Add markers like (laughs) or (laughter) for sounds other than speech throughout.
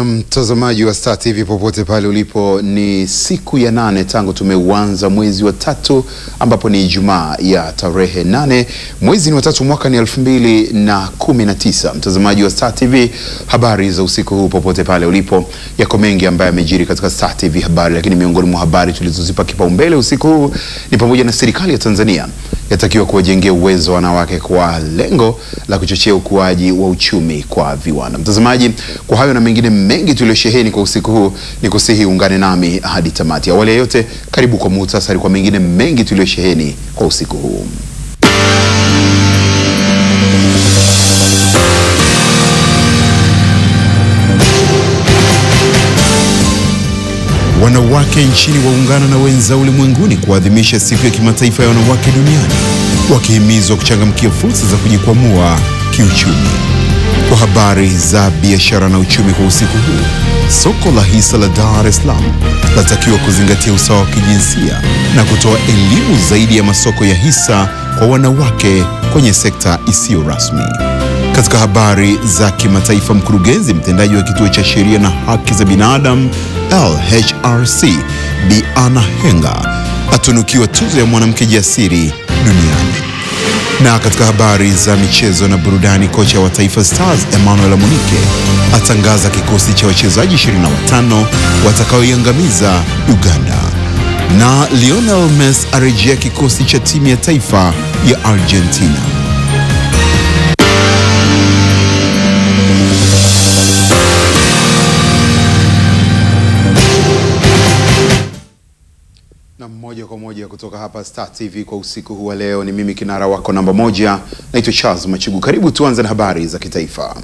Na mtazamaji wa Star TV popote pale ulipo, ni siku ya nane tangu tumeuanza mwezi wa tatu, ambapo ni Ijumaa ya tarehe nane mwezi ni wa tatu mwaka ni elfu mbili na kumi na tisa. Mtazamaji wa Star TV, habari za usiku huu popote pale ulipo, yako mengi ambayo yamejiri katika Star TV habari, lakini miongoni mwa habari tulizozipa kipaumbele usiku huu ni pamoja na serikali ya Tanzania yatakiwa kuwajengea uwezo wanawake kwa lengo la kuchochea ukuaji wa uchumi kwa viwanda. Mtazamaji, kwa hayo na mengine mengi tuliyosheheni kwa usiku huu, ni kusihi ungane nami hadi tamati. Awali ya yote, karibu kwa muhtasari kwa mengine mengi tuliyosheheni kwa usiku huu. Wanawake nchini waungana na wenza ulimwenguni kuadhimisha siku ya kimataifa ya wanawake duniani, wakihimizwa kuchangamkia fursa za kujikwamua kiuchumi. Kwa habari za biashara na uchumi kwa usiku huu, soko la hisa la Dar es Salaam latakiwa kuzingatia usawa wa kijinsia na kutoa elimu zaidi ya masoko ya hisa kwa wanawake kwenye sekta isiyo rasmi. Katika habari za kimataifa, mkurugenzi mtendaji wa kituo cha sheria na haki za binadamu LHRC Bi Anna Henga atunukiwa tuzo ya mwanamke jasiri duniani. Na katika habari za michezo na burudani, kocha wa Taifa Stars Emmanuel Amunike atangaza kikosi cha wachezaji 25 watakaoiangamiza Uganda. Na Lionel Messi arejea kikosi cha timu ya taifa ya Argentina. Kwa moja kutoka hapa Star TV kwa usiku huu wa leo, ni mimi kinara wako namba moja, naitwa Charles Machugu. Karibu tuanze na habari za kitaifa.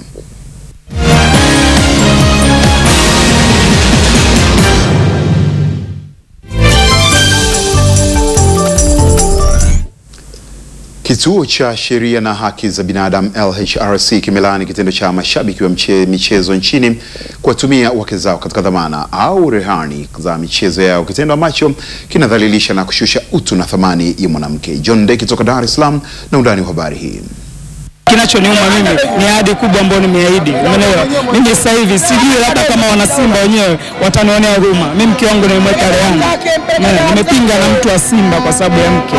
Kituo cha Sheria na Haki za Binadamu LHRC kimelaani kitendo cha mashabiki wa mche, michezo nchini kuwatumia wake zao katika dhamana au rehani za michezo yao, kitendo ambacho kinadhalilisha na kushusha utu na thamani ya mwanamke. John Ndeki kutoka Dar es Salaam na undani wa habari hii. Kinachoniuma mimi ni ahadi kubwa ambayo nimeahidi, umeelewa? Mimi sasa hivi sijui labda kama wana Simba wenyewe watanionea huruma. Mimi mke wangu nimemweka rehani, nimepinga na mtu wa Simba kwa sababu ya mke.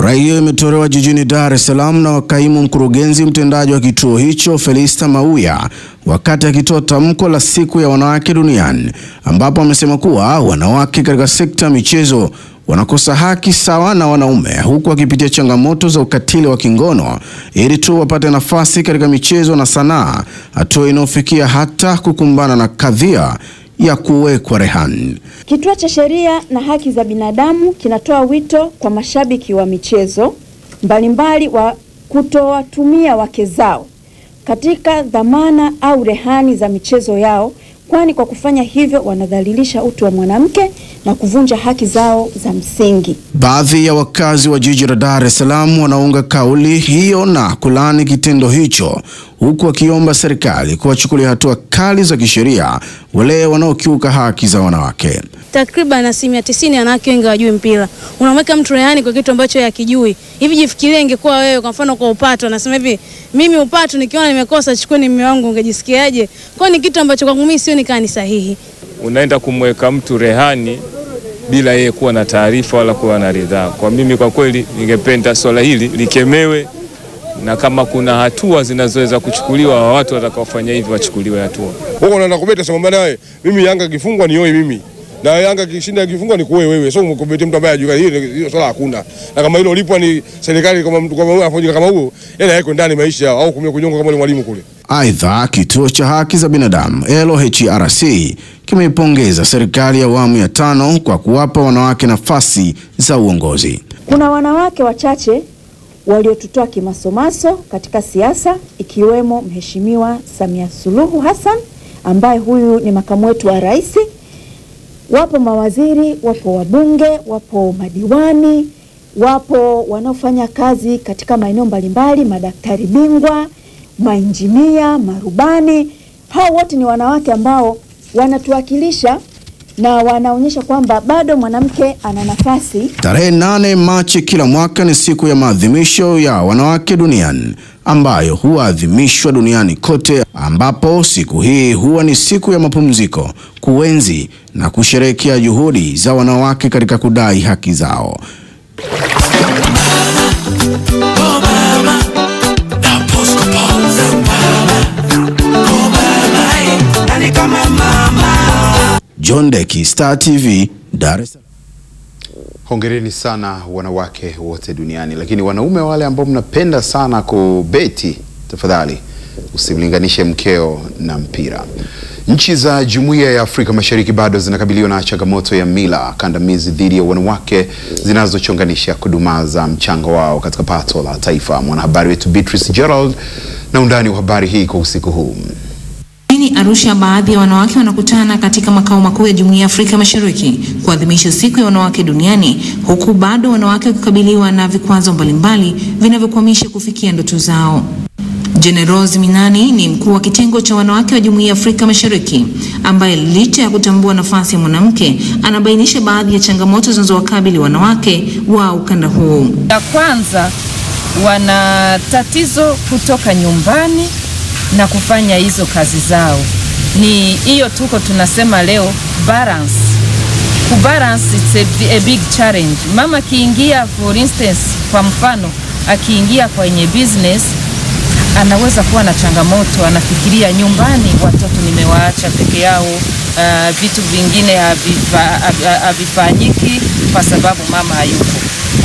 Rai hiyo imetolewa jijini Dar es Salaam na kaimu mkurugenzi mtendaji wa kituo hicho Felista Mauya wakati akitoa tamko la siku ya wanawake duniani, ambapo amesema kuwa wanawake katika sekta ya michezo wanakosa haki sawa na wanaume, huku wakipitia changamoto za ukatili wa kingono ili tu wapate nafasi katika michezo na sanaa, hatua inayofikia hata kukumbana na kadhia ya kuwekwa rehani. Kituo cha Sheria na Haki za Binadamu kinatoa wito kwa mashabiki wa michezo mbalimbali wa kutowatumia wake zao katika dhamana au rehani za michezo yao, kwani kwa kufanya hivyo wanadhalilisha utu wa mwanamke na kuvunja haki zao za msingi. Baadhi ya wakazi wa jiji la Dar es Salaam wanaunga kauli hiyo na kulaani kitendo hicho, huku wakiomba serikali kuwachukulia hatua kali za kisheria wale wanaokiuka haki za wanawake. Takriban asilimia tisini wanawake wengi hawajui mpira. Unamweka mtu rehani kwa kitu ambacho hakijui. Hivi jifikirie, ingekuwa wewe kwa mfano kwa upato, nasema hivi, mimi upato nikiona nimekosa, chukueni mume wangu, ungejisikiaje? Kwa ni kitu ambacho kwangu mimi sio nikaa ni sahihi. Unaenda kumweka mtu rehani bila yeye kuwa na taarifa wala kuwa na ridhaa. Kwa mimi kwa kweli, ningependa swala hili likemewe, na kama kuna hatua zinazoweza kuchukuliwa, wa watu watakaofanya hivi wachukuliwe hatua. Huko na kubeta sema wewe, mimi Yanga kifungwa ni yoi mimi. Na Yanga kishinda kifungwa ni kuwe wewe. Sio mkubete mtu ambaye ajua hiyo hiyo swala hakuna. Na kama hilo lipwa ni serikali kama mtu kama afanye kama huo, yeye haiko ndani maisha au kumia kunyonga kama ni mwalimu kule. Aidha, kituo cha haki za binadamu LHRC kimeipongeza serikali ya awamu ya tano kwa kuwapa wanawake nafasi za uongozi. Kuna wanawake wachache waliotutoa kimasomaso katika siasa ikiwemo Mheshimiwa Samia Suluhu Hassan ambaye huyu ni makamu wetu wa rais. Wapo mawaziri, wapo wabunge, wapo madiwani, wapo wanaofanya kazi katika maeneo mbalimbali, madaktari bingwa, mainjinia, marubani. Hao wote ni wanawake ambao wanatuwakilisha na wanaonyesha kwamba bado mwanamke ana nafasi Tarehe nane Machi kila mwaka ni siku ya maadhimisho ya wanawake duniani ambayo huadhimishwa duniani kote, ambapo siku hii huwa ni siku ya mapumziko, kuenzi na kusherehekea juhudi za wanawake katika kudai haki zao. John Deki, Star TV, Dar es Salaam. Hongereni sana wanawake wote duniani, lakini wanaume wale ambao mnapenda sana kubeti, tafadhali usimlinganishe mkeo na mpira. Nchi za Jumuiya ya Afrika Mashariki bado zinakabiliwa na changamoto ya mila kandamizi dhidi ya wanawake zinazochonganisha kudumaza mchango wao katika pato la taifa. Mwanahabari wetu Beatrice Gerald na undani wa habari hii kwa usiku huu. Jijini Arusha, baadhi ya wanawake wanakutana katika makao makuu ya Jumuiya ya Afrika Mashariki kuadhimisha siku ya wanawake duniani, huku bado wanawake wakikabiliwa na vikwazo mbalimbali vinavyokwamisha kufikia ndoto zao. Generose Minani ni mkuu wa kitengo cha wanawake wa Jumuiya ya Afrika Mashariki ambaye licha ya kutambua nafasi ya mwanamke anabainisha baadhi ya changamoto zinazowakabili wanawake wa ukanda huu. Ya kwanza wana tatizo kutoka nyumbani na kufanya hizo kazi zao. Ni hiyo tuko tunasema leo balance. Kubalance it's a, a big challenge. Mama akiingia for instance, kwa mfano akiingia kwenye business anaweza kuwa na changamoto, anafikiria nyumbani, watoto nimewaacha peke yao, uh, vitu vingine havifanyiki kwa sababu mama hayupo.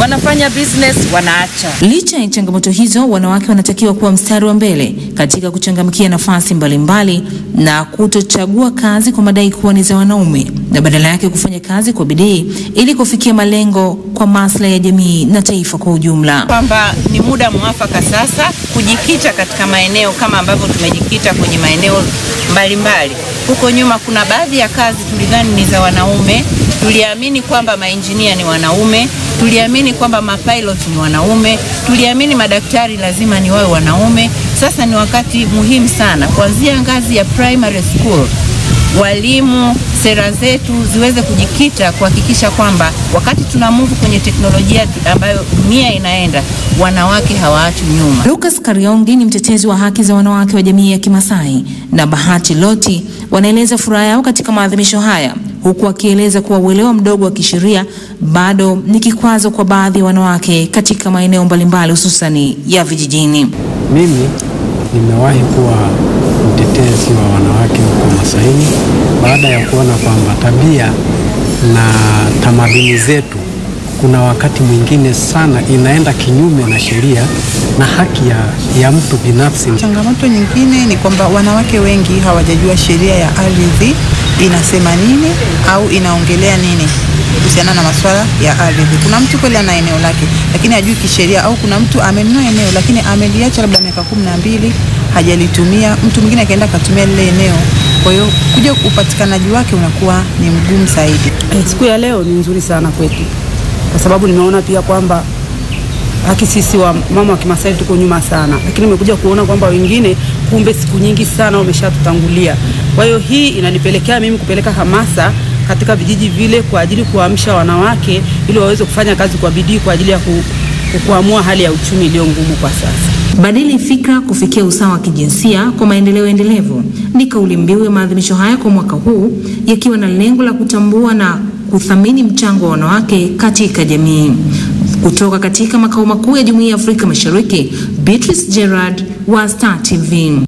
Wanafanya business wanaacha. Licha ya changamoto hizo, wanawake wanatakiwa kuwa mstari wa mbele katika kuchangamkia nafasi mbalimbali na kutochagua kazi kwa madai kuwa ni za wanaume na badala yake kufanya kazi kwa bidii ili kufikia malengo kwa maslahi ya jamii na taifa kwa ujumla. kwamba ni muda mwafaka sasa kujikita katika maeneo kama ambavyo tumejikita kwenye maeneo mbalimbali. Huko nyuma kuna baadhi ya kazi tulidhani ni za wanaume, tuliamini kwamba mainjinia ni wanaume, tuliamini kwamba mapilot ni wanaume, tuliamini madaktari lazima ni wawe wanaume. Sasa ni wakati muhimu sana kuanzia ngazi ya primary school walimu, sera zetu ziweze kujikita kuhakikisha kwamba wakati tuna move kwenye teknolojia ambayo dunia inaenda, wanawake hawaachwi nyuma. Lucas Kariongi ni mtetezi wa haki za wanawake wa jamii ya Kimasai na Bahati Loti wanaeleza furaha yao katika maadhimisho haya huku akieleza kuwa uelewa mdogo wa kisheria bado ni kikwazo kwa baadhi ya wanawake katika maeneo mbalimbali hususani ya vijijini. Mimi nimewahi kuwa mtetezi wa wanawake huko Masaini baada ya kuona kwamba tabia na tamaduni zetu kuna wakati mwingine sana inaenda kinyume na sheria na haki ya, ya mtu binafsi. Changamoto nyingine ni kwamba wanawake wengi hawajajua sheria ya ardhi inasema nini au inaongelea nini kuhusiana na masuala ya ardhi. Kuna mtu kweli ana eneo lake lakini hajui kisheria, au kuna mtu amenunua eneo lakini ameliacha labda miaka kumi na mbili hajalitumia, mtu mwingine akaenda akatumia lile eneo. Kwa hiyo kuja upatikanaji wake unakuwa ni mgumu zaidi. Eh, siku ya leo ni nzuri sana kwetu kwa sababu nimeona pia kwamba haki sisi wa mama wa Kimasai tuko nyuma sana, lakini nimekuja kuona kwamba wengine kumbe siku nyingi sana wameshatutangulia. Kwa hiyo hii inanipelekea mimi kupeleka hamasa katika vijiji vile kwa ajili kuamsha wanawake ili waweze kufanya kazi kwa bidii kwa ajili ya ku, ku- kuamua hali ya uchumi iliyo ngumu kwa sasa. Badili fikra kufikia usawa wa kijinsia kwa maendeleo endelevu ni kauli mbiu ya maadhimisho haya kwa mwaka huu, yakiwa na lengo la kutambua na kuthamini mchango wa wanawake katika jamii. Kutoka katika makao makuu ya Jumuiya ya Afrika Mashariki, Beatrice Gerard wa Star TV.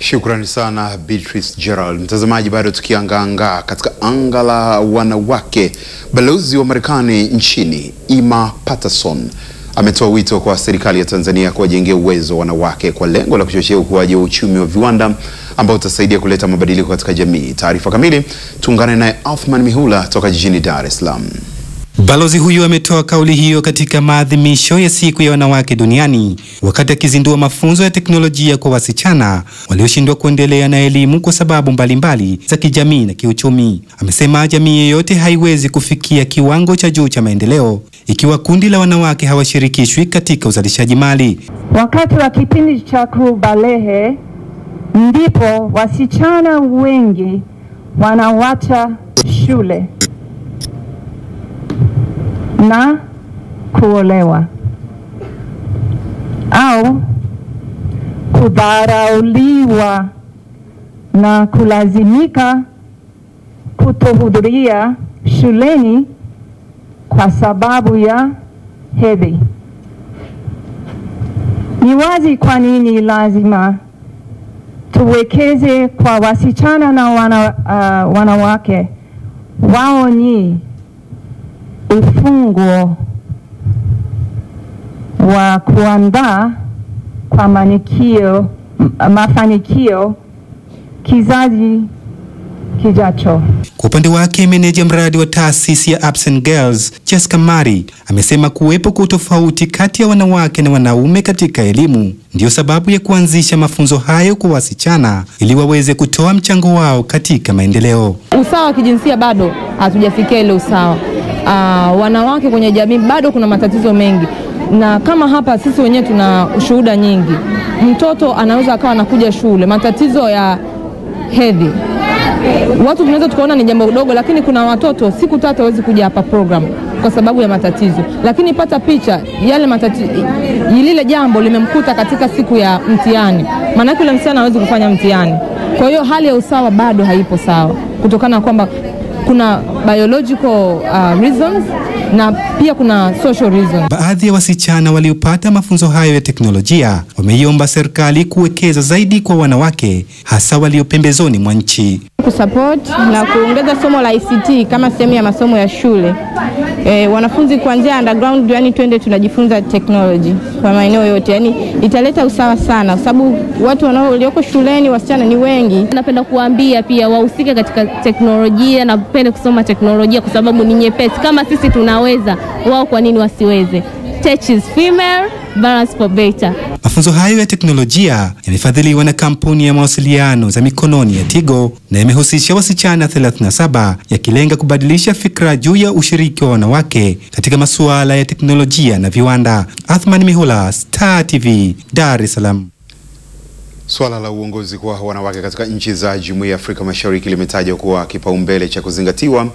Shukrani sana Beatrice Gerald. Mtazamaji, bado tukiangaangaa katika anga la wanawake, balozi wa Marekani nchini Emma Patterson ametoa wito kwa serikali ya Tanzania kuwajengea uwezo wanawake kwa lengo la kuchochea ukuaji wa uchumi wa viwanda ambao utasaidia kuleta mabadiliko katika jamii. Taarifa kamili tuungane naye Othman Mihula toka jijini Dar es Salaam. Balozi huyu ametoa kauli hiyo katika maadhimisho ya siku ya wanawake duniani wakati akizindua mafunzo ya teknolojia kwa wasichana walioshindwa kuendelea na elimu kwa sababu mbalimbali za kijamii na kiuchumi. Amesema jamii yeyote haiwezi kufikia kiwango cha juu cha maendeleo ikiwa kundi la wanawake hawashirikishwi katika uzalishaji mali. Wakati wa kipindi cha kubalehe ndipo wasichana wengi wanawacha shule na kuolewa au kudharauliwa na kulazimika kutohudhuria shuleni kwa sababu ya hedhi. Ni wazi kwa nini lazima tuwekeze kwa wasichana na wana, uh, wanawake. Wao ni ufunguo wa kuandaa kwa manikio, mafanikio kizazi kijacho. Kwa upande wake meneja mradi wa taasisi ya Absent Girls Jessica Mari amesema kuwepo kwa utofauti kati ya wanawake na wanaume katika elimu ndiyo sababu ya kuanzisha mafunzo hayo kwa wasichana ili waweze kutoa mchango wao katika maendeleo. Usawa wa kijinsia bado hatujafikia ile usawa. Uh, wanawake kwenye jamii bado kuna matatizo mengi, na kama hapa sisi wenyewe tuna shuhuda nyingi. Mtoto anaweza akawa anakuja shule, matatizo ya hedhi watu tunaweza tukaona ni jambo dogo, lakini kuna watoto siku tatu hawezi kuja hapa program kwa sababu ya matatizo, lakini pata picha yale matatizo, lile jambo limemkuta katika siku ya mtihani, maanake yule msichana hawezi kufanya mtihani. Kwa hiyo hali ya usawa bado haipo sawa, kutokana na kwamba kuna biological uh, reasons na pia kuna social reasons. Baadhi ya wasichana waliopata mafunzo hayo ya teknolojia wameiomba serikali kuwekeza zaidi kwa wanawake hasa walio pembezoni mwa nchi. kusupport na kuongeza somo la ICT kama sehemu ya masomo ya shule. E, wanafunzi kuanzia underground yani twende tunajifunza technology kwa maeneo yote, yani italeta usawa sana, kwa sababu watu walioko shuleni wasichana ni wengi. Napenda kuambia pia wahusike katika teknolojia napenda kusoma teknolojia kwa sababu ni nyepesi. Kama sisi tunaweza, wao kwa nini wasiweze? Tech is female, balance for better. Mafunzo hayo ya teknolojia yamefadhiliwa na kampuni ya mawasiliano za mikononi ya Tigo na yamehusisha wasichana 37 yakilenga kubadilisha fikra juu ya ushiriki wa wanawake katika masuala ya teknolojia na viwanda. Athman Mihula, Star TV, Dar es Salaam. Swala la uongozi kwa wanawake katika nchi za Jumuiya ya Afrika Mashariki limetajwa kuwa kipaumbele cha kuzingatiwa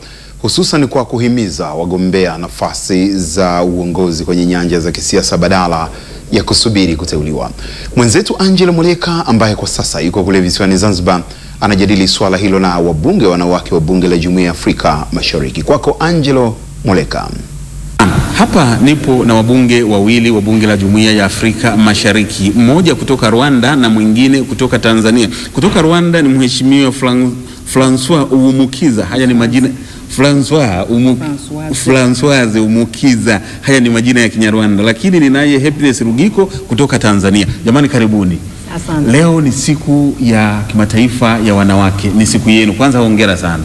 hususan kwa kuhimiza wagombea nafasi za uongozi kwenye nyanja za kisiasa badala ya kusubiri kuteuliwa. Mwenzetu Angela Muleka ambaye kwa sasa yuko kule visiwani Zanzibar anajadili swala hilo na wabunge wanawake wa bunge la Jumuiya ya Afrika Mashariki. Kwako Angelo Muleka. Hapa nipo na wabunge wawili wa bunge la Jumuiya ya Afrika Mashariki, mmoja kutoka Rwanda na mwingine kutoka Tanzania. Kutoka Rwanda ni Mheshimiwa Fran- Francois Uwumukiza. Haya ni majina Francois Umu, Francoise Umukiza. Haya ni majina ya Kinyarwanda, lakini ninaye Happiness Rugiko kutoka Tanzania. Jamani, karibuni. Asante. Leo ni siku ya kimataifa ya wanawake, ni siku yenu. Kwanza hongera sana.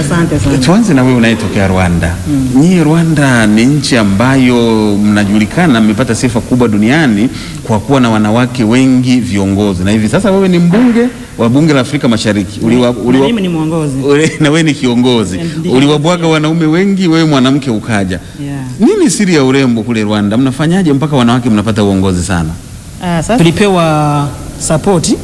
Asante sana. Tuanze na wewe unayetokea Rwanda. Mm. Nyie Rwanda ni nchi ambayo mnajulikana, mmepata sifa kubwa duniani kwa kuwa na wanawake wengi viongozi, na hivi sasa wewe ni mbunge wa bunge la Afrika Mashariki. Uliwa, Na uliwa, mimi ni mwongozi. ule- na wewe ni kiongozi, uliwabwaga wanaume wengi, wewe mwanamke ukaja. Yeah. Nini siri ya urembo kule Rwanda? Mnafanyaje mpaka wanawake mnapata uongozi sana? Ah, sasa tulipewa sapoti,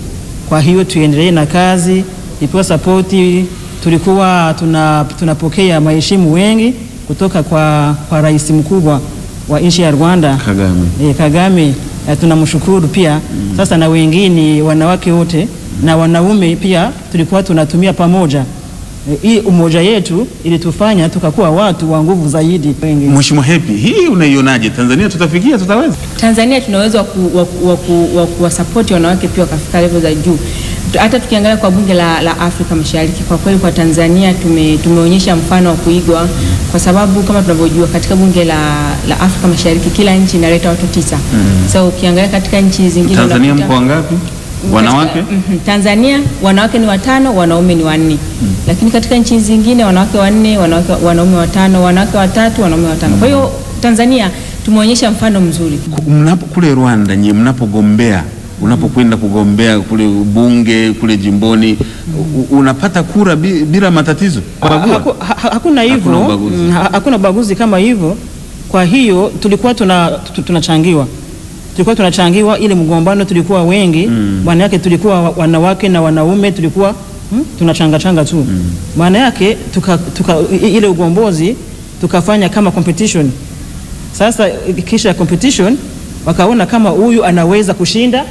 kwa hiyo tuendelee na kazi. Ipewa sapoti, tulikuwa tuna, tunapokea maheshimu wengi kutoka kwa, kwa rais mkubwa wa nchi ya Rwanda Kagame. e, Kagame e, tunamshukuru pia mm. sasa, na wengine wanawake wote mm. na wanaume pia tulikuwa tunatumia pamoja. E, hii umoja yetu ilitufanya tukakuwa watu wa nguvu zaidi wengi. Mheshimiwa Happy, hii unaionaje? Tanzania tutafikia, tutaweza? Tanzania tuna uwezo wa kuwasapoti wanawake pia wakafika level za juu. Hata tukiangalia kwa bunge la, la Afrika Mashariki, kwa kweli kwa Tanzania tume, tumeonyesha mfano wa kuigwa, kwa sababu kama tunavyojua katika bunge la, la Afrika Mashariki kila nchi inaleta watu tisa. Mm. So ukiangalia katika nchi zingine Tanzania mko wangapi? Wanawake? Mhm. Tanzania wanawake ni watano, wanaume ni wanne. mm. Lakini katika nchi zingine wanawake wanne, wanawake wanaume watano, wanawake watatu, wanaume watano. Kwa hiyo Tanzania tumeonyesha mfano mzuri. Mnapo kule Rwanda nyie mnapogombea unapokwenda kugombea kule bunge kule jimboni unapata kura bila matatizo? Haku- ha- ha- hakuna hivyo Hakuna ubaguzi. mm, ha- kama hivyo. Kwa hiyo tulikuwa tuna, tunachangiwa tulikuwa tunachangiwa ile mgombano, tulikuwa wengi. Mm. maana yake tulikuwa wanawake na wanaume tulikuwa hmm? tunachanga changa tu maana yake tuka, tuka, ile ugombozi tukafanya kama competition. Sasa kisha competition wakaona kama huyu anaweza kushinda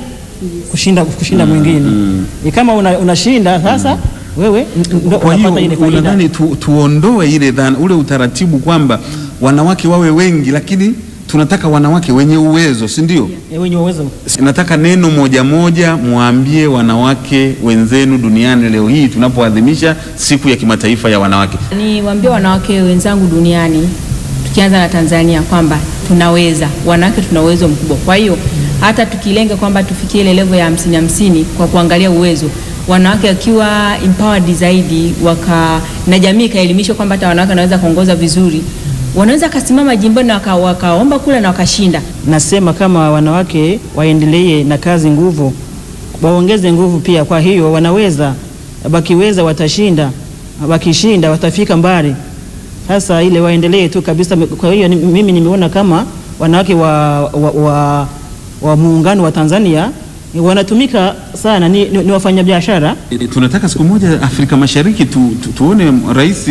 kushinda kushinda mwingine. Mm. kama una- unashinda sasa wewe Kwa hiyo unadhani tu, tuondoe ile dhana, ule utaratibu kwamba wanawake wawe wengi, lakini tunataka wanawake wenye uwezo, si ndio? Yeah, wenye uwezo Nataka neno moja moja mwambie wanawake wenzenu duniani leo hii tunapoadhimisha siku ya kimataifa ya wanawake. Niwaambie wanawake wenzangu duniani, tukianza na Tanzania kwamba tunaweza, wanawake tuna uwezo mkubwa. Kwa hiyo hata tukilenga kwamba tufikie ile level ya hamsini hamsini kwa kuangalia uwezo, wanawake wakiwa empowered zaidi, waka na jamii ikaelimishwa kwamba hata wanawake wanaweza kuongoza vizuri, wanaweza kasimama jimboni na waka, wakaomba kula na wakashinda. nasema kama wanawake waendelee na kazi nguvu, waongeze nguvu pia. Kwa hiyo wanaweza, wakiweza watashinda, wakishinda watafika mbali. Sasa ile waendelee tu kabisa. Kwa hiyo mimi nimeona kama wanawake wa, wa, wa, wa muungano wa Tanzania wanatumika sana, ni, ni, ni wafanyabiashara Tunataka siku moja Afrika Mashariki tu, tu, tuone rais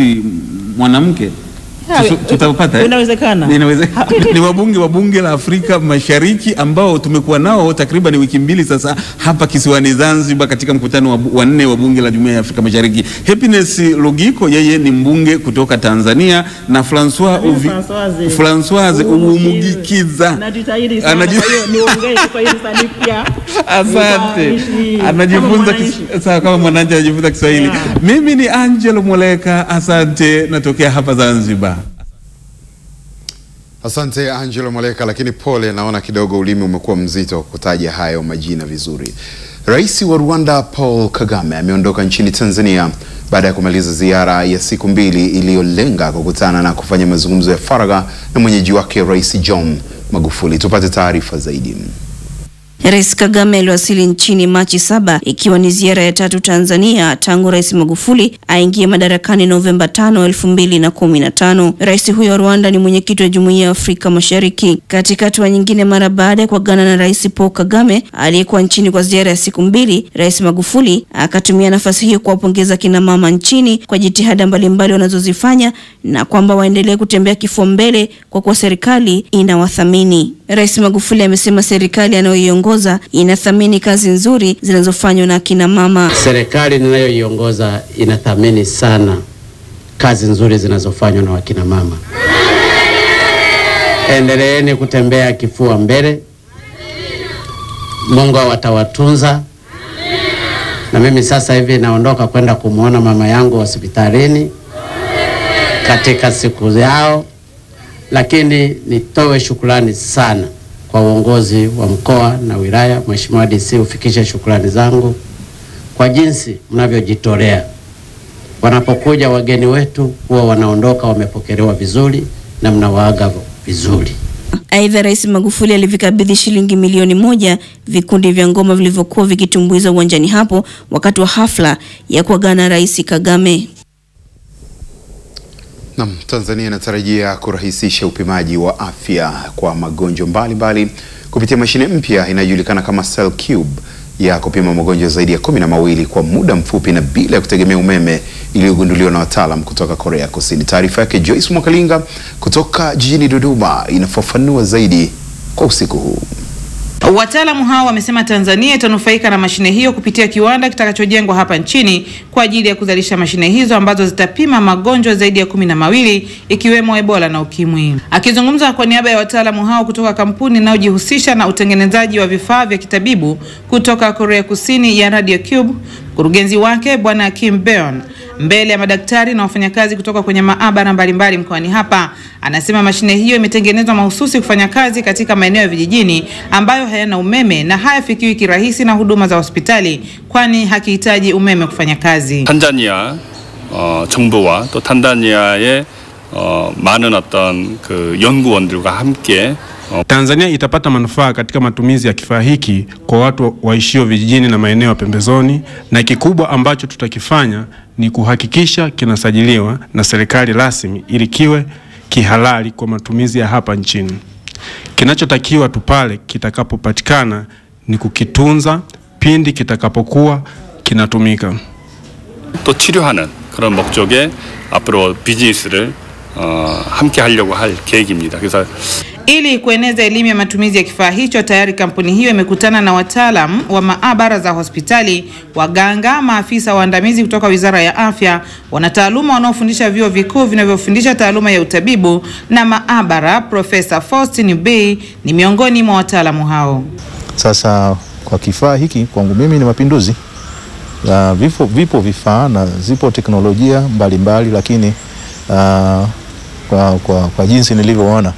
mwanamke Eh? inawezekana. (laughs) Ni wabunge wa bunge la Afrika Mashariki ambao tumekuwa nao takriban wiki mbili sasa hapa kisiwani Zanzibar katika mkutano wa nne wa bunge la Jumuiya ya Afrika Mashariki. Happiness Lugiko yeye ni mbunge kutoka Tanzania na Francois Uvi. Francoise Uwumugikiza (laughs) Asante. Anajifunza sawa kama mwananchi anajifunza Kiswahili. Mimi ni Angelo Moleka, asante, natokea hapa Zanzibar. Asante Angelo Moleka, lakini pole, naona kidogo ulimi umekuwa mzito kutaja hayo majina vizuri. Rais wa Rwanda Paul Kagame ameondoka nchini Tanzania baada ya kumaliza ziara ya siku mbili iliyolenga kukutana na kufanya mazungumzo ya faragha na mwenyeji wake Rais John Magufuli. Tupate taarifa zaidi. Rais Kagame aliwasili nchini Machi saba ikiwa ni ziara ya tatu Tanzania tangu Rais Magufuli aingie madarakani Novemba tano elfu mbili na kumi na tano. Rais huyo wa Rwanda ni mwenyekiti wa Jumuiya ya Afrika Mashariki. Katika hatua nyingine, mara baada ya kuagana na Rais Paul Kagame aliyekuwa nchini kwa ziara ya siku mbili, Rais Magufuli akatumia nafasi hiyo kuwapongeza kina mama nchini kwa jitihada mbalimbali wanazozifanya na kwamba waendelee kutembea kifua mbele kwa kuwa serikali inawathamini. Rais Magufuli amesema serikali anayoiongoza inathamini kazi nzuri zinazofanywa na kina mama. Serikali ninayoiongoza inathamini sana kazi nzuri zinazofanywa na wakina mama. Endeleeni kutembea kifua mbele. Mungu awatawatunza. Na mimi sasa hivi naondoka kwenda kumwona mama yangu hospitalini katika siku yao, lakini nitoe shukrani sana kwa uongozi wa mkoa na wilaya. Mheshimiwa DC, ufikishe shukrani zangu kwa jinsi mnavyojitolea. Wanapokuja wageni wetu huwa wanaondoka wamepokelewa vizuri na mnawaaga vizuri. Aidha, Rais Magufuli alivikabidhi shilingi milioni moja vikundi vya ngoma vilivyokuwa vikitumbuiza uwanjani hapo wakati wa hafla ya kuagana Rais Kagame. Naam, Tanzania inatarajia kurahisisha upimaji wa afya kwa magonjwa mbalimbali kupitia mashine mpya inayojulikana kama Cell Cube ya kupima magonjwa zaidi ya kumi na mawili kwa muda mfupi na bila ya kutegemea umeme iliyogunduliwa na wataalam kutoka Korea Kusini. Taarifa yake Joyce Mwakalinga kutoka jijini Dodoma inafafanua zaidi kwa usiku huu. Wataalamu hao wamesema Tanzania itanufaika na mashine hiyo kupitia kiwanda kitakachojengwa hapa nchini kwa ajili ya kuzalisha mashine hizo ambazo zitapima magonjwa zaidi ya kumi na mawili ikiwemo Ebola na Ukimwi. Akizungumza kwa niaba ya wataalamu hao kutoka kampuni inayojihusisha na utengenezaji wa vifaa vya kitabibu kutoka Korea Kusini ya Radio Cube, mkurugenzi wake Bwana Kim Beon mbele ya madaktari na wafanyakazi kutoka kwenye maabara mbalimbali mkoani hapa, anasema mashine hiyo imetengenezwa mahususi kufanya kazi katika maeneo ya vijijini ambayo hayana umeme na hayafikiwi kirahisi na huduma za hospitali, kwani hakihitaji umeme kufanya kazi. 탄자니아 어, 정부와 또 탄자니아의 어, 많은 어떤 그 연구원들과 함께 어, Tanzania itapata manufaa katika matumizi ya kifaa hiki kwa watu waishio vijijini na maeneo ya pembezoni, na kikubwa ambacho tutakifanya ni kuhakikisha kinasajiliwa na serikali rasmi ili kiwe kihalali kwa matumizi ya hapa nchini. Kinachotakiwa tu pale kitakapopatikana ni kukitunza pindi kitakapokuwa kinatumika. 또 치료하는 그런 목적의 앞으로 비즈니스를 어, 함께 하려고 할 계획입니다. 그래서 ili kueneza elimu ya matumizi ya kifaa hicho, tayari kampuni hiyo imekutana na wataalam wa maabara za hospitali, waganga, maafisa waandamizi kutoka Wizara ya Afya, wanataaluma wanaofundisha vyuo vikuu vinavyofundisha taaluma ya utabibu na maabara. Profesa Faustin Bey ni miongoni mwa wataalamu hao. Sasa kwa kifaa hiki kwangu mimi ni mapinduzi. Uh, vipo, vipo vifaa na zipo teknolojia mbalimbali mbali, lakini uh, kwa, kwa, kwa jinsi nilivyoona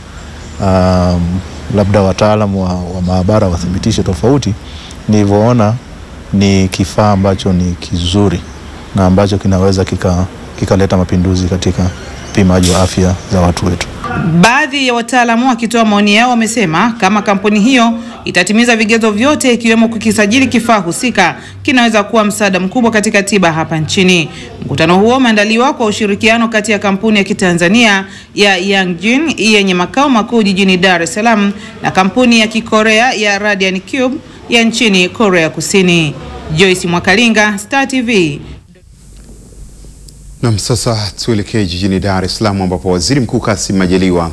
um, labda wataalamu wa, wa maabara wathibitishe tofauti, nilivyoona ni kifaa ambacho ni kizuri na ambacho kinaweza kikaleta kika mapinduzi katika upimaji wa afya za watu wetu. Baadhi ya wataalamu wakitoa maoni yao wamesema kama kampuni hiyo itatimiza vigezo vyote ikiwemo kukisajili kifaa husika kinaweza kuwa msaada mkubwa katika tiba hapa nchini. Mkutano huo umeandaliwa kwa ushirikiano kati ya kampuni ya kitanzania ya Yangjin yenye makao makuu jijini Dar es Salaam na kampuni ya kikorea ya Radian Cube ya nchini Korea Kusini. Joyce Mwakalinga, Star TV. Nam, sasa tuelekee jijini Dar es Salaam ambapo Waziri Mkuu Kassim Majaliwa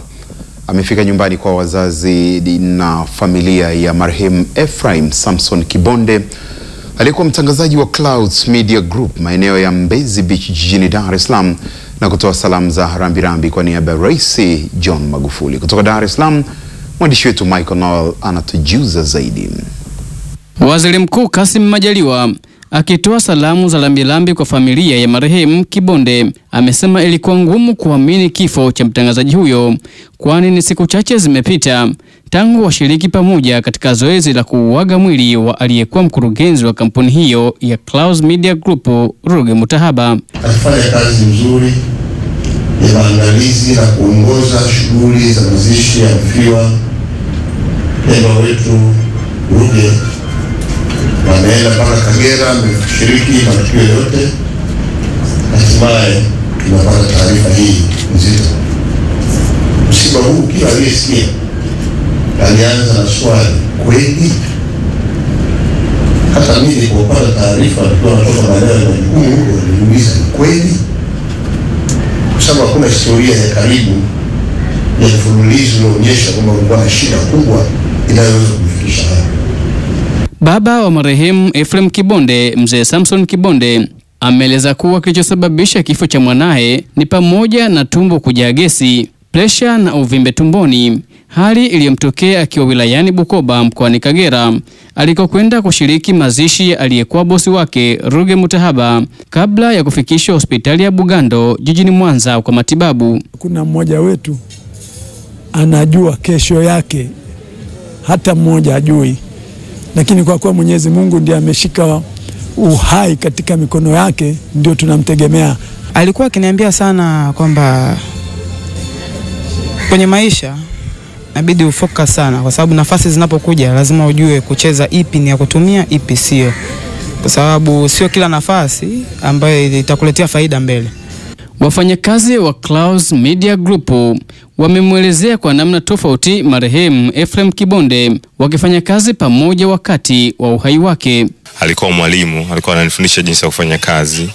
amefika nyumbani kwa wazazi na familia ya marehemu Ephraim Samson Kibonde aliyekuwa mtangazaji wa Clouds Media Group maeneo ya Mbezi Beach jijini Dar es Salaam na kutoa salamu za rambirambi kwa niaba ya Rais John Magufuli. Kutoka Dar es Salaam, mwandishi wetu Michael Noel anatujuza zaidi. Waziri Mkuu Kassim Majaliwa akitoa salamu za lambilambi kwa familia ya marehemu Kibonde amesema ilikuwa ngumu kuamini kifo cha mtangazaji huyo, kwani ni siku chache zimepita tangu washiriki pamoja katika zoezi la kuuaga mwili wa aliyekuwa mkurugenzi wa kampuni hiyo ya Clouds Media Group Ruge Mutahaba. Alifanya kazi nzuri ya maandalizi na kuongoza shughuli za mazishi ya mfiwa mpendwa wetu Ruge wameenda mpaka Kagera, ameshiriki matukio yote. Hatimaye tunapata taarifa hii nzito. Msiba huu kila aliyesikia alianza na swali, kweli? Hata mimi nilipopata taarifa nikiwa natoka maeneo ya majukumu huko, niliuliza ni kweli, kwa sababu hakuna historia ya karibu ya mfululizo unaonyesha kwamba kulikuwa na shida kubwa inayoweza kumfikisha hapa. Baba wa marehemu Ephraim Kibonde, mzee Samson Kibonde, ameeleza kuwa kilichosababisha kifo cha mwanaye ni pamoja na tumbo kujaa gesi, presha na uvimbe tumboni, hali iliyomtokea akiwa wilayani Bukoba mkoani Kagera alikokwenda kushiriki mazishi aliyekuwa bosi wake Ruge Mutahaba kabla ya kufikishwa hospitali ya Bugando jijini Mwanza kwa matibabu. Kuna mmoja wetu anajua kesho yake, hata mmoja ajui lakini kwa kuwa Mwenyezi Mungu ndiye ameshika uhai katika mikono yake, ndio tunamtegemea. Alikuwa akiniambia sana kwamba kwenye maisha nabidi ufocus sana, kwa sababu nafasi zinapokuja lazima ujue kucheza ipi ni ya kutumia, ipi sio, kwa sababu sio kila nafasi ambayo itakuletea faida mbele. Wafanyakazi wa Clouds Media Group wamemwelezea kwa namna tofauti marehemu Ephraim Kibonde wakifanya kazi pamoja wakati wa uhai wake. Alikuwa mwalimu, alikuwa ananifundisha jinsi ya kufanya kazi,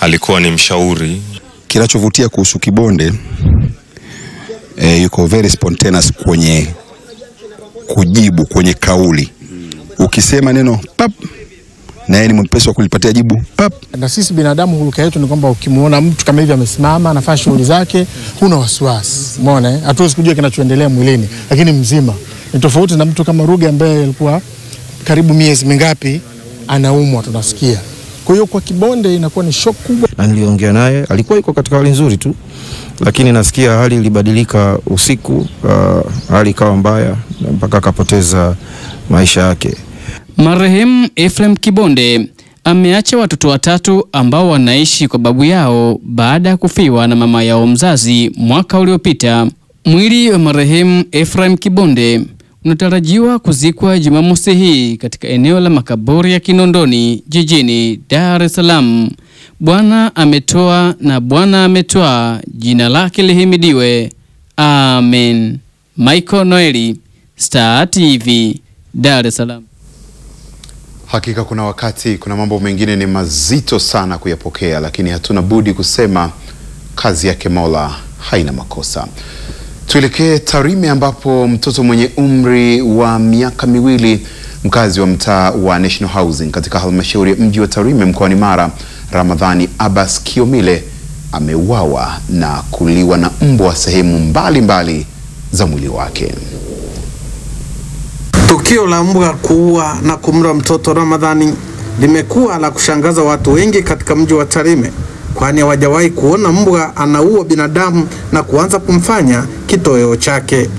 alikuwa ni mshauri. Kinachovutia kuhusu Kibonde e, yuko very spontaneous kwenye kujibu, kwenye kauli. Ukisema neno pap na yeye ni mwepesi wa kulipatia jibu pap. Na sisi binadamu huruka yetu ni kwamba ukimuona mtu kama hivi amesimama anafanya shughuli zake, huna wasiwasi, umeona, hatuwezi kujua kinachoendelea mwilini, lakini mzima. Ni tofauti na mtu kama Ruge ambaye alikuwa karibu miezi mingapi anaumwa, tunasikia. Kwa hiyo kwa Kibonde inakuwa ni shock kubwa. Na niliongea naye, alikuwa yuko katika hali nzuri tu, lakini nasikia hali ilibadilika usiku, uh, hali ikawa mbaya mpaka akapoteza maisha yake. Marehemu Ephraim Kibonde ameacha watoto watatu ambao wanaishi kwa babu yao baada ya kufiwa na mama yao mzazi mwaka uliopita. Mwili wa marehemu Ephraim Kibonde unatarajiwa kuzikwa Jumamosi hii katika eneo la makaburi ya Kinondoni jijini Dar es Salaam. Bwana ametoa na Bwana ametoa jina lake lihimidiwe. Amen. Michael Noeli, Star TV, Dar es Salaam. Hakika kuna wakati, kuna mambo mengine ni mazito sana kuyapokea, lakini hatuna budi kusema kazi yake Mola haina makosa. Tuelekee Tarime ambapo mtoto mwenye umri wa miaka miwili mkazi wa mtaa wa National Housing katika halmashauri ya mji wa Tarime mkoani Mara, Ramadhani Abbas Kiomile ameuawa na kuliwa na mbwa sehemu mbalimbali za mwili wake. Tukio la mbwa kuua na kumla mtoto Ramadhani limekuwa la kushangaza watu wengi katika mji wa Tarime, kwani hawajawahi kuona mbwa anaua binadamu na kuanza kumfanya kitoweo chake.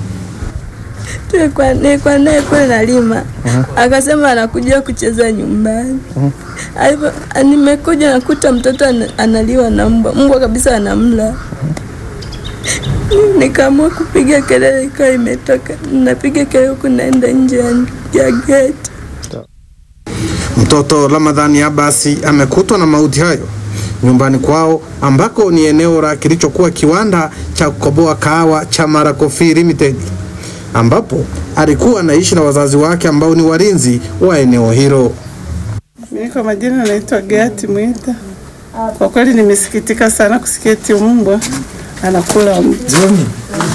Nilikuwa naye kule nalima, akasema anakuja kucheza nyumbani. Alipo nimekuja nakuta mtoto ana- analiwa na mbwa, mbwa kabisa anamla. Nikaamua kupiga kelele, ikawa imetoka. Napiga kelele huku naenda nje ya- geti. Mtoto Ramadhani Abasi amekutwa na mauti hayo nyumbani kwao ambako ni eneo la kilichokuwa kiwanda cha kukoboa kahawa cha Mara Coffee Limited ambapo alikuwa anaishi na wazazi wake ambao ni walinzi wa eneo hilo. Mimi kwa majina naitwa Gati Mwita. Kwa kweli nimesikitika sana kusikia eti mbwa anakula jioni.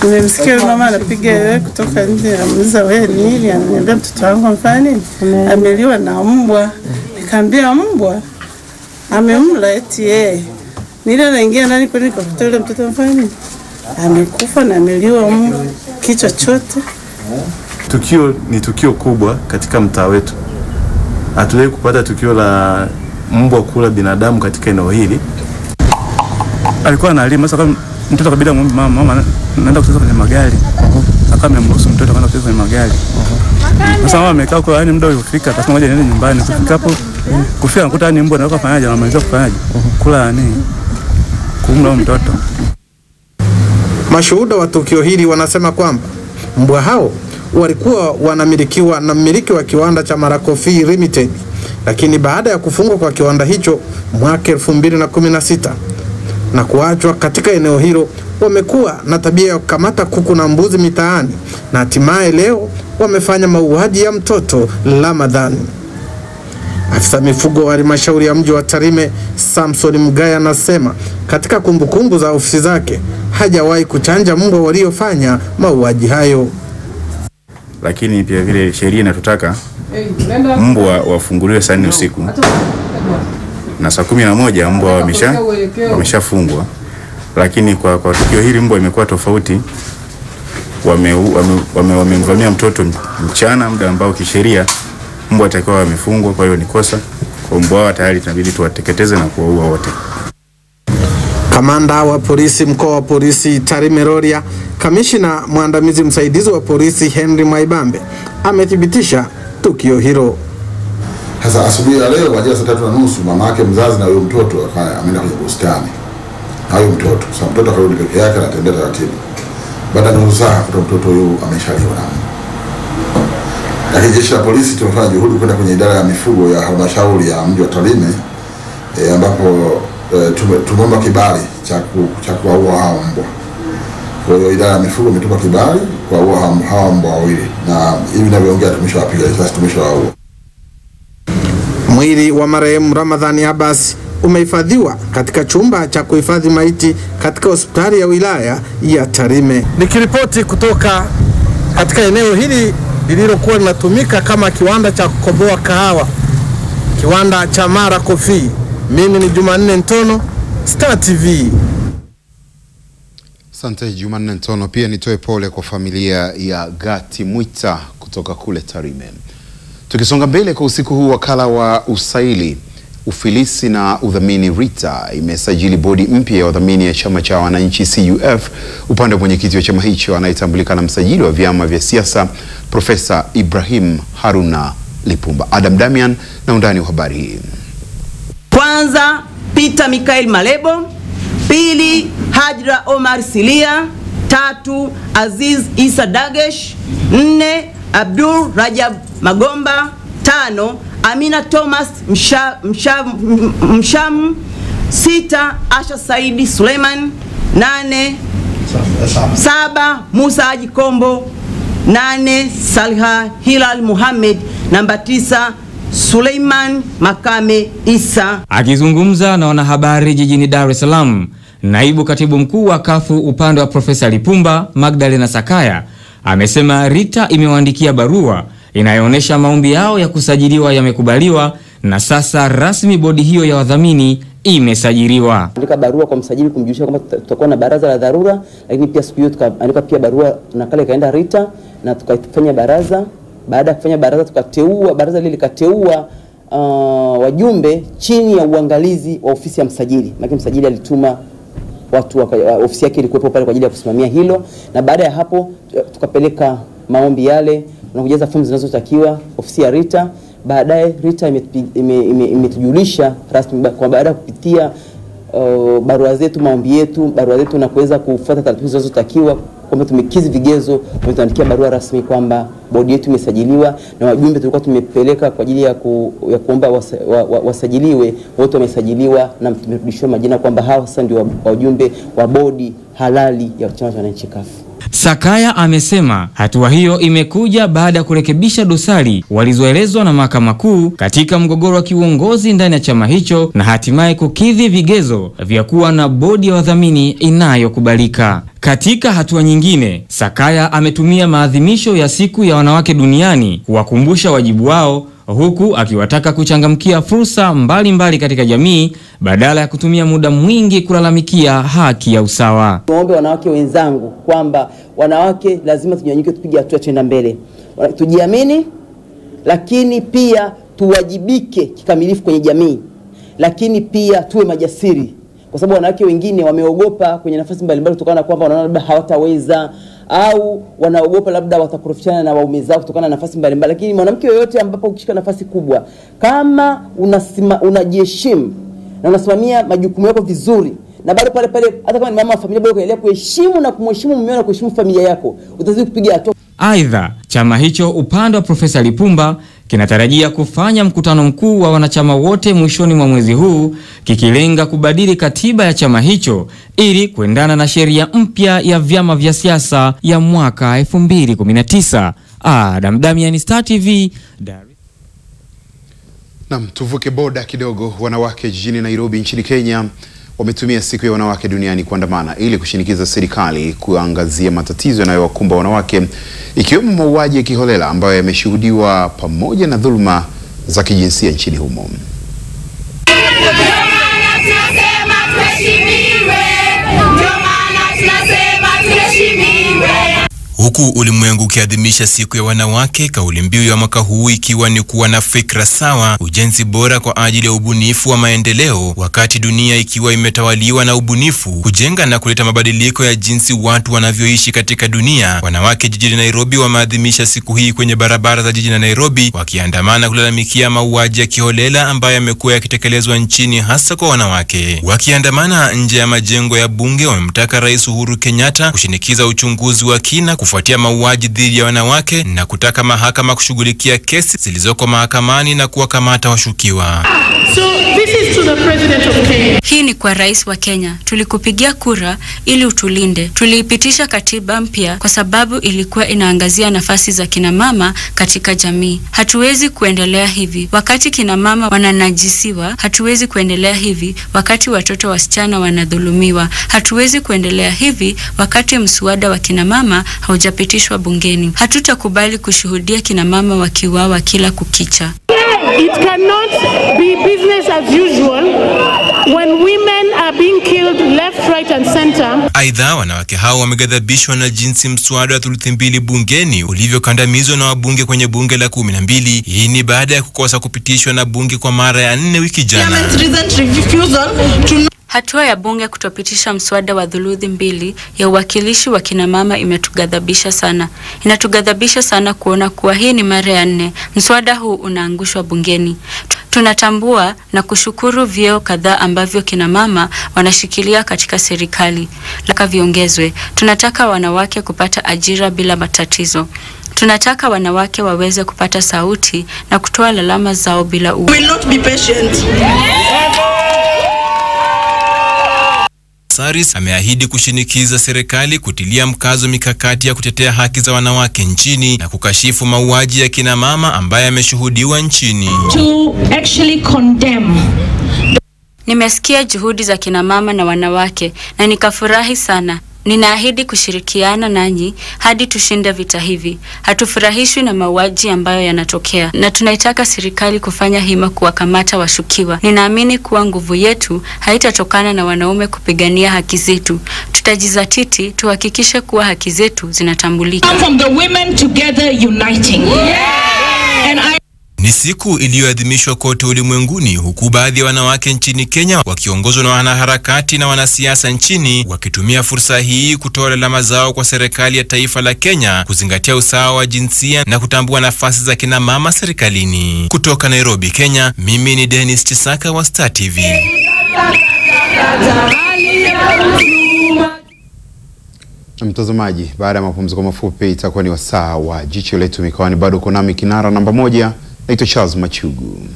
Nimemsikia yule mama anapiga yeye kutoka nje, anamuuliza wewe nini? Ananiambia mtoto wangu amefanya nini? Ameliwa na mbwa. Nikamwambia mbwa amemla eti yeye. Nile naingia ndani kwani nikakuta yule mtoto amefanya nini? Amekufa na ameliwa mbwa kichwa chote. Tukio ni tukio kubwa katika mtaa wetu. Hatujawahi kupata tukio la mbwa kula binadamu katika eneo hili. Alikuwa analima sasa, kama mtoto kabida mama, mama naenda kucheza kwenye magari. Akawa amemruhusu mtoto kwenda kucheza kwenye magari. Sasa mama amekaa kwa yani muda ulifika, akasema ngoja niende nyumbani. Kufika hapo kufika nakuta yani mbwa anaweza kufanyaje, anamaliza kufanyaje? Kula yani Kumla mtoto. Mashuhuda wa tukio hili wanasema kwamba mbwa hao walikuwa wanamilikiwa na mmiliki wa kiwanda cha marakofi Limited, lakini baada ya kufungwa kwa kiwanda hicho mwaka 2016 na kuachwa katika eneo hilo, wamekuwa na tabia ya kukamata kuku na mbuzi mitaani na hatimaye leo wamefanya mauaji ya mtoto Ramadhani. Afisa mifugo wa halmashauri ya mji wa Tarime Samson Mgaya anasema katika kumbukumbu kumbu za ofisi zake hajawahi kuchanja mbwa waliofanya mauaji hayo. lakini pia vile sheria inatutaka mbwa wafunguliwe saa nne usiku na saa kumi na moja mbwa wamesha wameshafungwa, lakini kwa, kwa tukio hili mbwa imekuwa tofauti. Wamemvamia wame, wame, wame mtoto mchana, muda ambao kisheria mbwa atakiwa wamefungwa. Kwa hiyo ni kosa kwa mbwa wao. tayari tunabidi tuwateketeze na kuwaua wote. Kamanda wa polisi mkoa wa polisi Tarime Rorya, kamishina mwandamizi msaidizi wa polisi Henry Mwaibambe amethibitisha tukio hilo. Sasa asubuhi ya leo majira saa tatu na nusu mama yake mzazi na huyo mtoto akaya ameenda kwenye bustani na huyo mtoto. Sasa mtoto akarudi peke yake anatembea taratibu. Baada ya nusu saa kuta mtoto huyo ameshaliwa na mbwa. Lakini jeshi la polisi tumefanya juhudi kwenda kwenye idara ya mifugo ya halmashauri ya mji wa Tarime e, ambapo e, tumeomba kibali cha kuwaua hao mbwa. Kwa hiyo idara ya mifugo imetupa kibali kuwaua hao- mbwa wawili, na hivi ninavyoongea tumeshawapiga risasi, tumeshawaua. Mwili wa marehemu Ramadhani Abbas umehifadhiwa katika chumba cha kuhifadhi maiti katika hospitali ya wilaya ya Tarime. Nikiripoti kutoka katika eneo hili lililokuwa linatumika kama kiwanda cha kukoboa kahawa, kiwanda cha Mara Coffee, mimi ni Jumanne Ntono, Star TV. Asante Jumanne Ntono. Pia nitoe pole kwa familia ya Gati Mwita kutoka kule Tarime. Tukisonga mbele kwa usiku huu, wakala wa usaili ufilisi na udhamini RITA imesajili bodi mpya ya wadhamini ya chama cha wananchi CUF, upande wa mwenyekiti wa chama hicho anayetambulika na msajili wa vyama vya siasa Profesa Ibrahim Haruna Lipumba. Adam Damian na undani wa habari hii. Kwanza Peter Mikael Malebo, pili Hajra Omar Silia, tatu Aziz Isa Dagesh, nne Abdul Rajab Magomba, tano Amina Thomas Msha, Msha, Mshamu, sita Asha Saidi Suleiman, nane saba Musa Haji Kombo, nane Salha Hilal Muhammad, namba tisa Suleiman Makame Isa. Akizungumza na wanahabari jijini Dar es Salaam, naibu katibu mkuu wa kafu upande wa Profesa Lipumba Magdalena Sakaya amesema Rita imewaandikia barua inayoonyesha maombi yao ya kusajiliwa yamekubaliwa na sasa rasmi bodi hiyo ya wadhamini imesajiliwa. andika barua kwa msajili kumjulisha kwamba tutakuwa na baraza la dharura, lakini pia siku hiyo tukaandika pia barua nakala ikaenda Rita na tukafanya baraza. Baada ya kufanya baraza, tukateua baraza lile likateua uh, wajumbe chini ya uangalizi wa ofisi ya msajili, maana msajili alituma watu waka, wa- ofisi yake ilikuwepo pale kwa ajili ya kusimamia hilo, na baada ya hapo tukapeleka maombi yale na kujaza fomu zinazotakiwa ofisi ya Rita. Baadaye Rita imetujulisha ime- ime- imetujulisha rasmi kwa baada ya kupitia uh, barua zetu, maombi yetu, barua zetu na kuweza kufuata taratibu zinazotakiwa kwamba tumekizi vigezo, wametuandikia barua rasmi kwamba bodi yetu imesajiliwa na wajumbe tulikuwa tumepeleka kwa ajili ya, ku, ya kuomba wasa, wa, wa, wasajiliwe wote wamesajiliwa na tumerudishiwa majina kwamba hawa sasa ndio wajumbe wa bodi halali ya chama cha wananchi CUF. Sakaya amesema hatua hiyo imekuja baada ya kurekebisha dosari walizoelezwa na mahakama kuu katika mgogoro wa kiuongozi ndani ya chama hicho na hatimaye kukidhi vigezo vya kuwa na bodi ya wadhamini inayokubalika. Katika hatua nyingine, Sakaya ametumia maadhimisho ya siku ya wanawake duniani kuwakumbusha wajibu wao huku akiwataka kuchangamkia fursa mbalimbali mbali katika jamii badala ya kutumia muda mwingi kulalamikia haki ya usawa. Niwaombe wanawake wenzangu kwamba wanawake lazima tunyanyuke, tupige hatua tuenda mbele, tujiamini, lakini pia tuwajibike kikamilifu kwenye jamii, lakini pia tuwe majasiri, kwa sababu wanawake wengine wameogopa kwenye nafasi mbalimbali kutokana na kwamba wanaona labda hawataweza au wanaogopa labda watakorofishana na waume zao kutokana na nafasi mbalimbali. Lakini mwanamke yoyote ambapo ukishika nafasi kubwa, kama unajiheshimu na unasimamia majukumu yako vizuri na bado pale pale, hata kama ni mama wa familia, bado kuendelea kuheshimu na kumheshimu mumeo na kuheshimu familia yako, utazidi kupiga hatua. Aidha, chama hicho upande wa Profesa Lipumba kinatarajia kufanya mkutano mkuu wa wanachama wote mwishoni mwa mwezi huu kikilenga kubadili katiba ya chama hicho ili kuendana na sheria mpya ya vyama vya siasa ya mwaka 2019. Adam Damian, Star TV, Nam, tuvuke boda kidogo. Wanawake jijini Nairobi nchini Kenya wametumia siku ya wanawake duniani kuandamana ili kushinikiza serikali kuangazia matatizo yanayowakumba wanawake ikiwemo mauaji ya kiholela ambayo yameshuhudiwa pamoja na dhuluma za kijinsia nchini humo. Huku ulimwengu ukiadhimisha siku ya wanawake, kauli mbiu ya mwaka huu ikiwa ni kuwa na fikra sawa, ujenzi bora kwa ajili ya ubunifu wa maendeleo, wakati dunia ikiwa imetawaliwa na ubunifu, kujenga na kuleta mabadiliko ya jinsi watu wanavyoishi katika dunia. Wanawake jijini Nairobi wameadhimisha siku hii kwenye barabara za jiji la Nairobi, wakiandamana kulalamikia mauaji ya kiholela ambayo yamekuwa yakitekelezwa nchini, hasa kwa wanawake. Wakiandamana nje ya majengo ya bunge, wamemtaka Rais Uhuru Kenyatta kushinikiza uchunguzi wa kina kufuatia mauaji dhidi ya wanawake na kutaka mahakama kushughulikia kesi zilizoko mahakamani na kuwakamata washukiwa. So this is to the. Hii ni kwa rais wa Kenya. Tulikupigia kura ili utulinde. Tuliipitisha katiba mpya kwa sababu ilikuwa inaangazia nafasi za kinamama katika jamii. Hatuwezi kuendelea hivi wakati kinamama wananajisiwa. Hatuwezi kuendelea hivi wakati watoto wasichana wanadhulumiwa. Hatuwezi kuendelea hivi wakati mswada wa kinamama haujapitishwa bungeni. Hatutakubali kushuhudia kinamama wakiuawa kila kukicha. It cannot be business as usual when women are being killed left, right and center. Aidha, wanawake hao wamegadhabishwa na jinsi mswada wa thuluthi mbili bungeni ulivyokandamizwa na wabunge kwenye bunge la kumi na mbili. Hii ni baada ya kukosa kupitishwa na bunge kwa mara ya nne wiki jana. Hatua ya bunge kutopitisha mswada wa thuluthi mbili ya uwakilishi wa kinamama imetugadhabisha sana. inatugadhabisha sana kuona kuwa hii ni mara ya nne mswada huu unaangushwa bungeni. Tunatambua na kushukuru vyeo kadhaa ambavyo kinamama wanashikilia katika serikali, laka viongezwe. Tunataka wanawake kupata ajira bila matatizo. Tunataka wanawake waweze kupata sauti na kutoa lalama zao bila uoga. Lapsaris ameahidi kushinikiza serikali kutilia mkazo mikakati ya kutetea haki za wanawake nchini na kukashifu mauaji ya kina mama ambaye yameshuhudiwa nchini. to actually condemn Nimesikia juhudi za kina mama na wanawake na nikafurahi sana. Ninaahidi kushirikiana nanyi hadi tushinde vita hivi. Hatufurahishwi na mauaji ambayo yanatokea na tunaitaka serikali kufanya hima kuwakamata washukiwa. Ninaamini kuwa nguvu yetu haitatokana na wanaume kupigania haki zetu. Tutajizatiti tuhakikishe kuwa haki zetu zinatambulika. Ni siku iliyoadhimishwa kote ulimwenguni huku baadhi ya wanawake nchini Kenya wakiongozwa na wanaharakati na wanasiasa nchini wakitumia fursa hii kutoa lalama zao kwa serikali ya taifa la Kenya kuzingatia usawa wa jinsia na kutambua nafasi za kina mama serikalini. Kutoka Nairobi, Kenya, mimi ni Dennis Chisaka wa Star TV. Mtazamaji, baada ya mapumziko mafupi itakuwa ni wasaa wa jicho letu mikoani. Bado uko kinara namba moja, Naitwa Charles Machugu.